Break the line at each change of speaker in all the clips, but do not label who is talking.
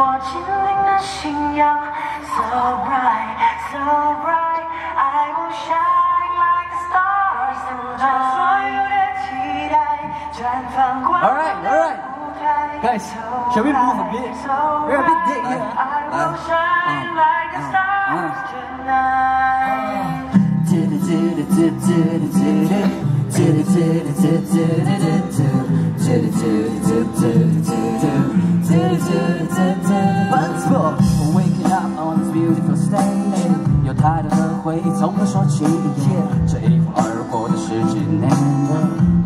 Watching the sun so bright, so bright. I will shine like stars.
All right, all right. Guys, shall we move a bit? We're a bit deep here.
I will shine like stars tonight.
Once more, waking up on this beautiful day，有太多的回忆从何说起？这一晃而过的十几年，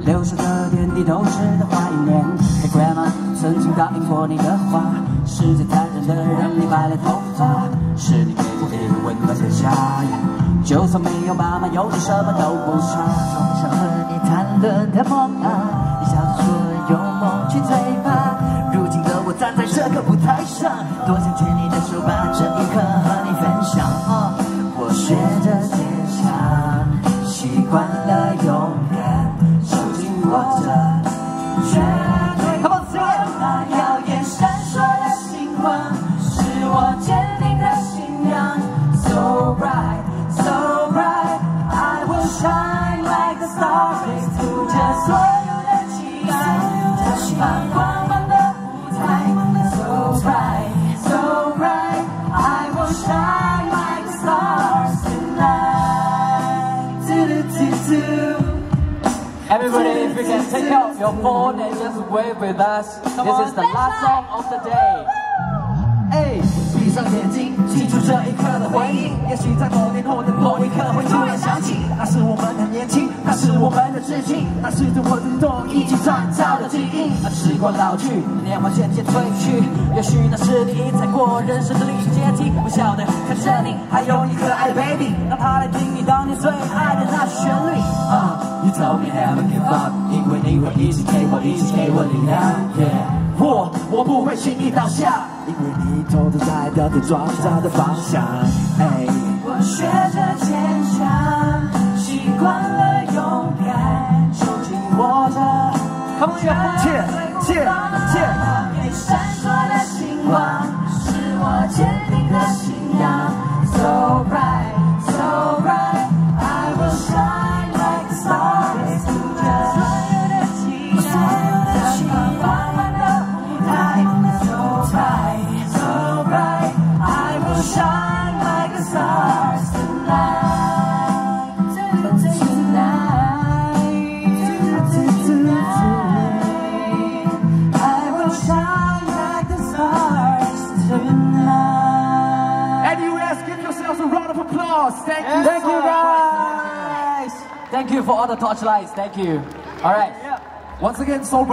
流逝的点滴都值得怀念。Hey grandma，曾经答应过你的话，世界残忍的让你白了头发，是你给我一个温暖的家。就算没有爸妈，有你什么都不差。
总想和你谈论的梦啊，有梦去追吧。如今的我站在这个舞台上，多想牵你的手，把这一刻和你分享。哦我学着坚强，习惯了勇敢，手紧握着绝对不会那耀眼闪烁的星光，是我坚定的信仰。So bright, so bright, I will shine like the 追逐着所有
Everybody, if you can take out your phone and just wave with us. This is the last song of the day.
闭上眼睛，记住这一刻的回忆。也许在某年后的某一刻会突然想起，那是我们很年轻，那是我们的致敬，那是对我们都一起创造的记忆。时光老去，年华渐渐褪去，也许那是你踩过人生的历史阶梯。微笑的看着你，还有你可爱的 baby，让他来听你当年最爱的那旋律。啊、You told me never give up，因为你会一直给我，一直给我力量。Yeah。不会轻易倒下，因为你总是代表着创造的方向。哎，我学着坚强，习惯了勇敢，手紧握着。Come on，切切切！闪烁的星光，stars tonight. Tonight, I will shine like the stars tonight.
And you guys give yourselves a round of applause. Thank you.
Thank
so
you guys. Thank you for all the torchlights. Thank you. All right.
Once again, so